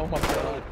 Oh my god.